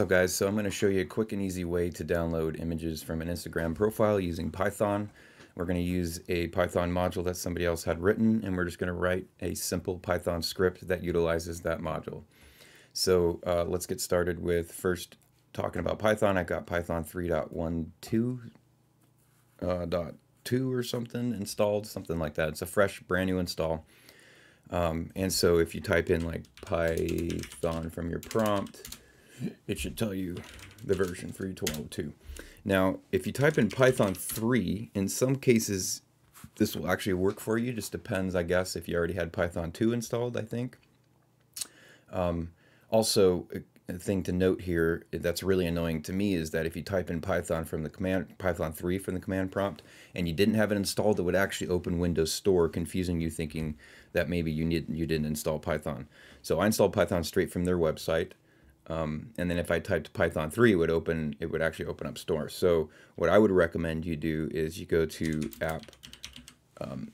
So guys, so I'm going to show you a quick and easy way to download images from an Instagram profile using Python. We're going to use a Python module that somebody else had written, and we're just going to write a simple Python script that utilizes that module. So uh, let's get started with first talking about Python. I got Python 3.12 uh, or something installed, something like that. It's a fresh, brand new install. Um, and so if you type in like Python from your prompt, it should tell you the version 3.12.2. Now, if you type in Python 3, in some cases, this will actually work for you. Just depends, I guess, if you already had Python 2 installed, I think. Um, also, a thing to note here that's really annoying to me is that if you type in Python from the command Python 3 from the command prompt and you didn't have it installed, it would actually open Windows Store, confusing you thinking that maybe you need you didn't install Python. So I installed Python straight from their website. Um, and then if I typed Python 3, it would open, it would actually open up Store. So what I would recommend you do is you go to app, um,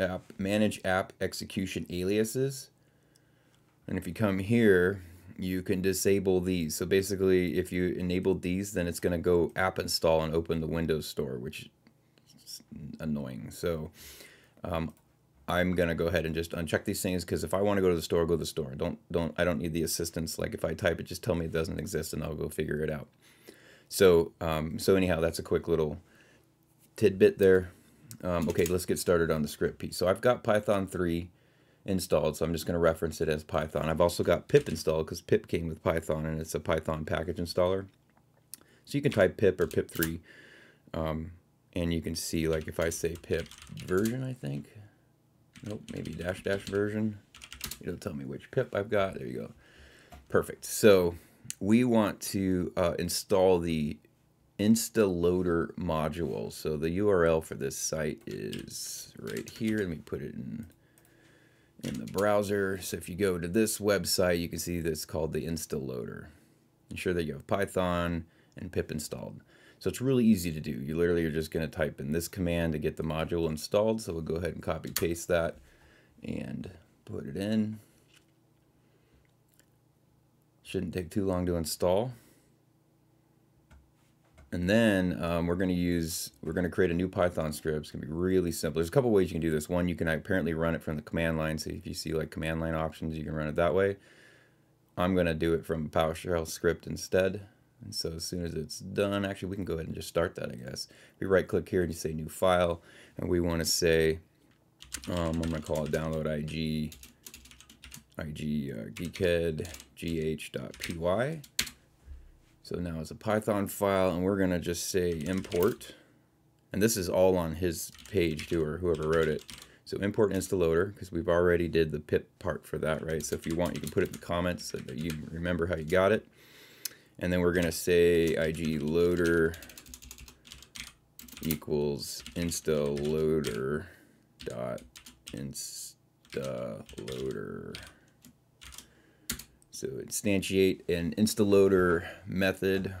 app, manage app execution aliases. And if you come here, you can disable these. So basically, if you enable these, then it's going to go app install and open the Windows Store, which is annoying. So um, I'm gonna go ahead and just uncheck these things because if I want to go to the store, go to the store. Don't don't I don't need the assistance. Like if I type it, just tell me it doesn't exist, and I'll go figure it out. So um, so anyhow, that's a quick little tidbit there. Um, okay, let's get started on the script piece. So I've got Python 3 installed, so I'm just going to reference it as Python. I've also got pip installed because pip came with Python, and it's a Python package installer. So you can type pip or pip3, um, and you can see, like if I say pip version, I think, Nope, maybe dash dash version. It'll tell me which pip I've got. There you go. Perfect. So we want to uh, install the instaloader module. So the URL for this site is right here. Let me put it in in the browser. So if you go to this website, you can see this called the instaloader. Ensure that you have Python and pip installed. So it's really easy to do. You literally are just going to type in this command to get the module installed. So we'll go ahead and copy paste that and put it in. Shouldn't take too long to install. And then um, we're going to use, we're going to create a new Python script. It's going to be really simple. There's a couple ways you can do this. One, you can apparently run it from the command line. So if you see like command line options, you can run it that way. I'm going to do it from PowerShell script instead. And so as soon as it's done, actually we can go ahead and just start that, I guess. We right click here and you say new file, and we want to say, um, I'm going to call it download IG, IG uh, geekhead gh.py. So now it's a Python file, and we're going to just say import. And this is all on his page too, or whoever wrote it. So import instaloader, because we've already did the pip part for that, right? So if you want, you can put it in the comments so that you remember how you got it. And then we're going to say ig loader equals insta loader dot insta loader. So instantiate an insta loader method.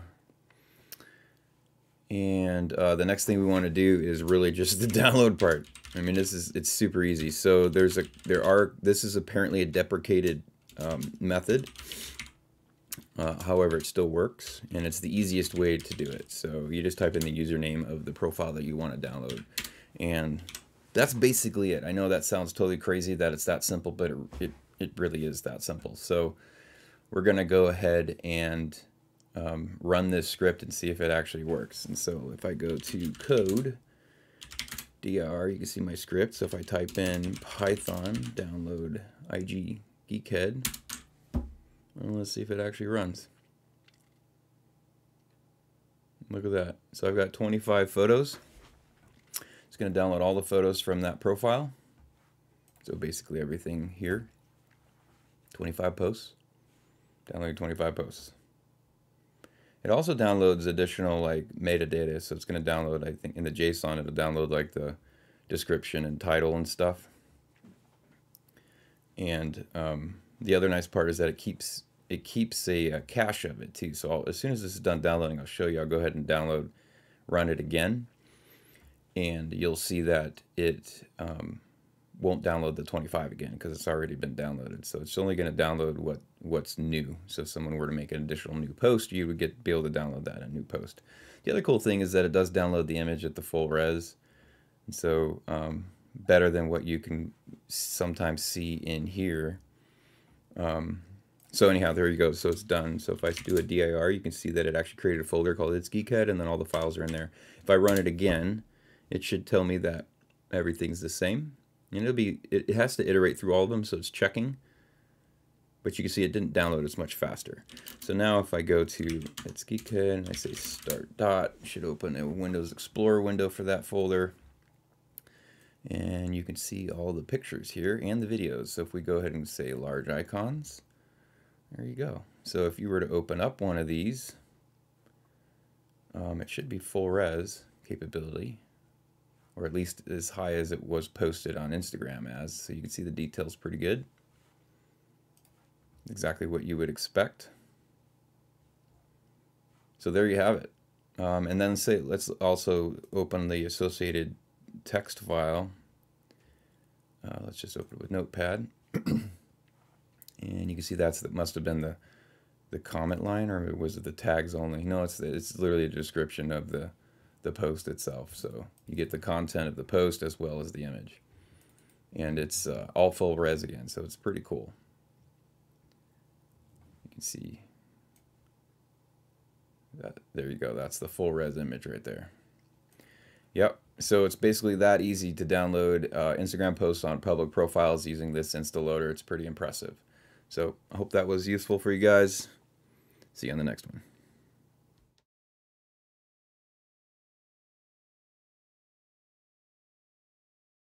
And uh, the next thing we want to do is really just the download part. I mean, this is it's super easy. So there's a there are this is apparently a deprecated um, method. Uh, however, it still works, and it's the easiest way to do it. So you just type in the username of the profile that you want to download, and that's basically it. I know that sounds totally crazy that it's that simple, but it, it, it really is that simple. So we're going to go ahead and um, run this script and see if it actually works. And so if I go to code, dr, you can see my script. So if I type in python download ig geekhead, well, let's see if it actually runs. Look at that. So I've got 25 photos. It's going to download all the photos from that profile. So basically everything here. 25 posts. Downloading 25 posts. It also downloads additional like metadata. So it's going to download, I think in the JSON, it'll download like the description and title and stuff. And um, the other nice part is that it keeps it keeps a, a cache of it too. So I'll, as soon as this is done downloading, I'll show you. I'll go ahead and download, run it again, and you'll see that it um, won't download the 25 again because it's already been downloaded. So it's only going to download what what's new. So if someone were to make an additional new post, you would get be able to download that a new post. The other cool thing is that it does download the image at the full res. And so um, better than what you can sometimes see in here. Um, so anyhow, there you go. So it's done. So if I do a dir, you can see that it actually created a folder called its geekhead, and then all the files are in there. If I run it again, it should tell me that everything's the same. And it'll be it, has to iterate through all of them, so it's checking. But you can see it didn't download as much faster. So now if I go to its geekhead and I say start dot, should open a Windows Explorer window for that folder. And you can see all the pictures here and the videos. So if we go ahead and say large icons, there you go. So if you were to open up one of these, um, it should be full res capability, or at least as high as it was posted on Instagram as. So you can see the details pretty good. Exactly what you would expect. So there you have it. Um, and then say, let's also open the associated text file. Uh, let's just open it with Notepad. and you can see that's that must have been the the comment line or was it the tags only? No, it's it's literally a description of the the post itself. So you get the content of the post as well as the image. And it's uh, all full res again, so it's pretty cool. You can see that there you go. That's the full res image right there. Yep. So it's basically that easy to download uh, Instagram posts on public profiles using this Instaloader. It's pretty impressive. So I hope that was useful for you guys. See you on the next one.